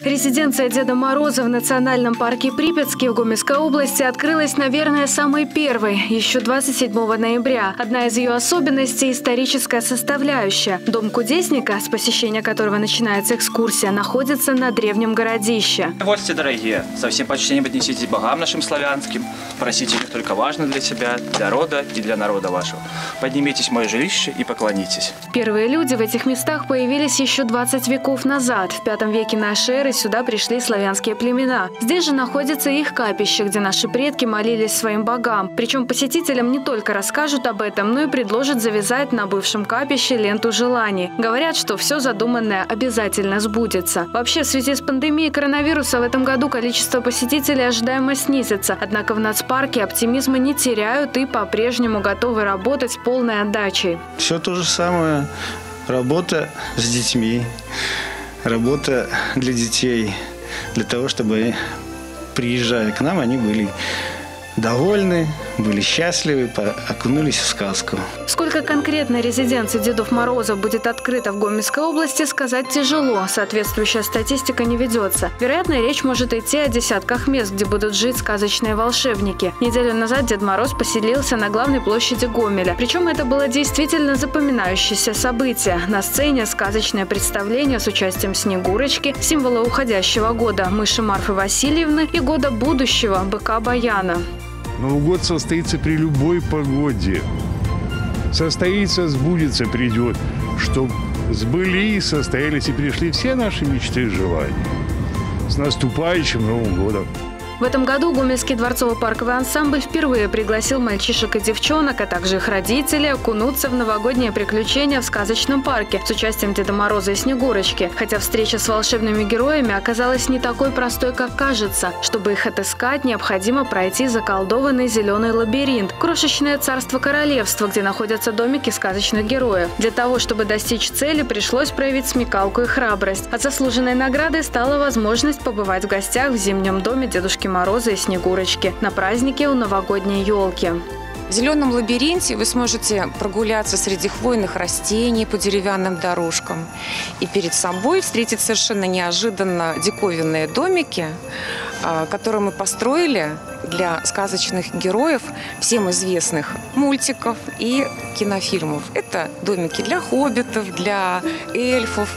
Резиденция Деда Мороза в Национальном парке Припятский в Гомельской области открылась, наверное, самой первой, еще 27 ноября. Одна из ее особенностей – историческая составляющая. Дом кудесника, с посещения которого начинается экскурсия, находится на древнем городище. Гости дорогие, со всем почтением отнеситесь богам нашим славянским. Просите их только важно для себя, для рода и для народа вашего. Поднимитесь в мое жилище и поклонитесь. Первые люди в этих местах появились еще 20 веков назад. В пятом веке нашей эры сюда пришли славянские племена. Здесь же находится их капище, где наши предки молились своим богам. Причем посетителям не только расскажут об этом, но и предложат завязать на бывшем капище ленту желаний. Говорят, что все задуманное обязательно сбудется. Вообще, в связи с пандемией коронавируса в этом году количество посетителей ожидаемо снизится. Однако в нацпарке оптимизма не теряют и по-прежнему готовы работать с полной отдачей. Все то же самое. Работа с детьми, работа для детей, для того, чтобы, приезжая к нам, они были довольны, были счастливы, окунулись в сказку. Сколько конкретно резиденций Дедов Морозов будет открыто в Гомельской области, сказать тяжело. Соответствующая статистика не ведется. Вероятно, речь может идти о десятках мест, где будут жить сказочные волшебники. Неделю назад Дед Мороз поселился на главной площади Гомеля. Причем это было действительно запоминающееся событие. На сцене сказочное представление с участием Снегурочки, символа уходящего года, мыши Марфы Васильевны и года будущего, быка Баяна. Новый год состоится при любой погоде. Состоится, сбудется, придет. Чтоб сбылись, состоялись и пришли все наши мечты и желания. С наступающим Новым годом! В этом году Гомельский дворцово-парковый ансамбль впервые пригласил мальчишек и девчонок, а также их родителей окунуться в новогодние приключения в сказочном парке с участием Деда Мороза и Снегурочки. Хотя встреча с волшебными героями оказалась не такой простой, как кажется. Чтобы их отыскать, необходимо пройти заколдованный зеленый лабиринт – крошечное царство королевства, где находятся домики сказочных героев. Для того, чтобы достичь цели, пришлось проявить смекалку и храбрость. А заслуженной наградой стала возможность побывать в гостях в зимнем доме Дедушки Дедушки Мороза и Снегурочки на празднике у новогодней елки. В зеленом лабиринте вы сможете прогуляться среди хвойных растений по деревянным дорожкам и перед собой встретить совершенно неожиданно диковинные домики, а, которые мы построили для сказочных героев всем известных мультиков и кинофильмов. Это домики для хоббитов, для эльфов,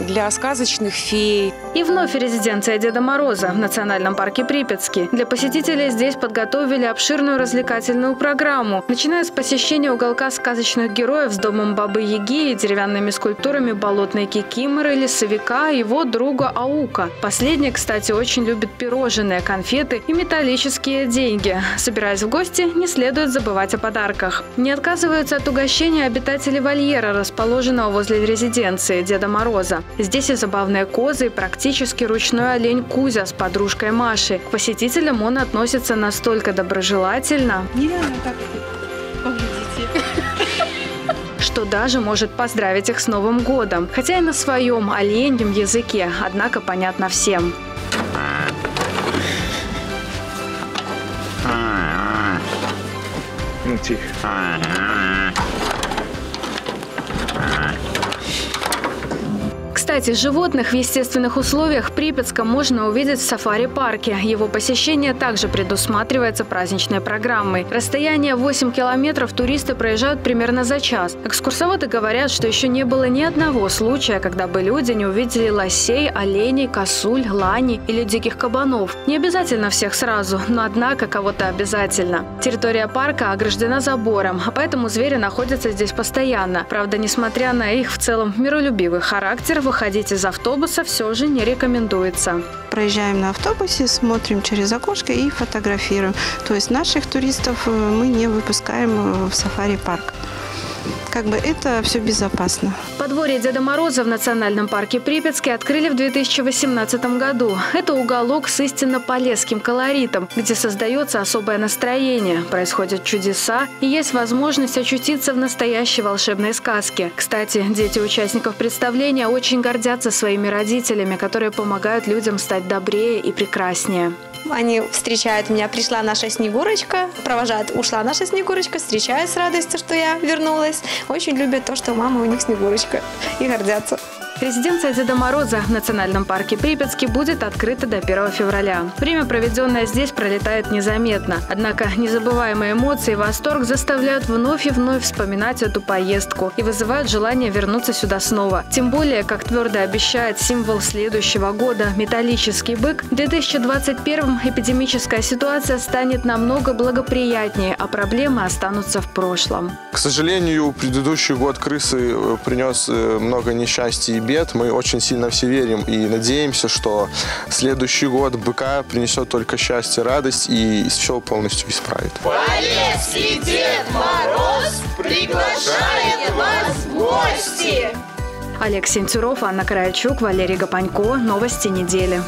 для сказочных фей. И вновь резиденция Деда Мороза в Национальном парке Припятский. Для посетителей здесь подготовили обширную развлекательную программу, начиная с посещения уголка сказочных героев с домом Бабы Яги и деревянными скульптурами болотной кикиморы, лесовика и его друга Аука. Последний, кстати, очень любит пирожные, конфеты и металлические деньги. Собираясь в гости, не следует забывать о подарках. Не отказываются от угощения обитатели вольера, расположенного возле резиденции Деда Мороза. Здесь и забавные козы, и практически ручной олень Кузя с подружкой Машей. К посетителям он относится настолько доброжелательно. Нереально так поглядите что даже может поздравить их с Новым годом, хотя и на своем оленьем языке, однако понятно всем. pergunte. Ah, ah, Кстати, животных в естественных условиях в Припятском можно увидеть в сафари-парке. Его посещение также предусматривается праздничной программой. Расстояние 8 километров туристы проезжают примерно за час. Экскурсоводы говорят, что еще не было ни одного случая, когда бы люди не увидели лосей, оленей, косуль, лани или диких кабанов. Не обязательно всех сразу, но однако кого-то обязательно. Территория парка ограждена забором, а поэтому звери находятся здесь постоянно. Правда, несмотря на их в целом миролюбивый характер, выходить выходить из автобуса все же не рекомендуется. Проезжаем на автобусе, смотрим через окошко и фотографируем. То есть наших туристов э, мы не выпускаем в сафари-парк как бы это все безопасно. Подворье Деда Мороза в Национальном парке Припятске открыли в 2018 году. Это уголок с истинно полесским колоритом, где создается особое настроение, происходят чудеса и есть возможность очутиться в настоящей волшебной сказке. Кстати, дети участников представления очень гордятся своими родителями, которые помогают людям стать добрее и прекраснее. Они встречают меня, пришла наша Снегурочка, провожают, ушла наша Снегурочка, встречают с радостью, что я вернулась. Очень любят то, что мама у них Снегурочка и гордятся. Резиденция Деда Мороза в Национальном парке Припятский будет открыта до 1 февраля. Время, проведенное здесь, пролетает незаметно. Однако незабываемые эмоции и восторг заставляют вновь и вновь вспоминать эту поездку и вызывают желание вернуться сюда снова. Тем более, как твердо обещает символ следующего года – металлический бык, в 2021 эпидемическая ситуация станет намного благоприятнее, а проблемы останутся в прошлом. К сожалению, предыдущий год крысы э, принес э, много несчастий и бед. Мы очень сильно все верим и надеемся, что следующий год быка принесет только счастье, радость и все полностью исправит. Полесский Дед Мороз приглашает вас в гости! Олег Сентюров, Анна Крайчук, Валерий Гапанько. Новости недели.